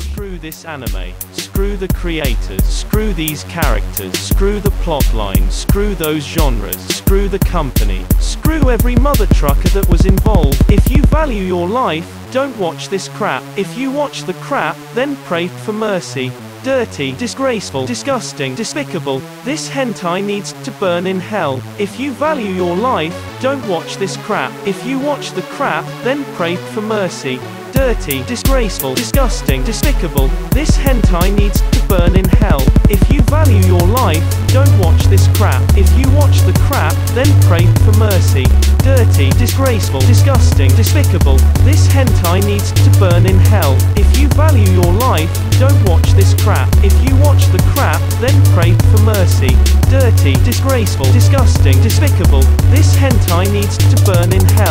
Screw this anime. Screw the creators. Screw these characters. Screw the plotline. Screw those genres. Screw the company. Screw every mother trucker that was involved. If you value your life, don't watch this crap. If you watch the crap, then pray for mercy. Dirty, disgraceful, disgusting, despicable. This hentai needs to burn in hell. If you value your life, don't watch this crap. If you watch the crap, then pray for mercy dirty, disgraceful, disgusting, despicable. This hentai needs to burn in hell. If you value your life, don't watch this crap. If you watch the crap, then pray for mercy. Dirty, disgraceful, disgusting, despicable. This hentai needs to burn in hell. If you value your life, don't this crap. If you watch the crap, then pray for mercy. Dirty, disgraceful, disgusting, despicable. This hentai needs to burn in hell.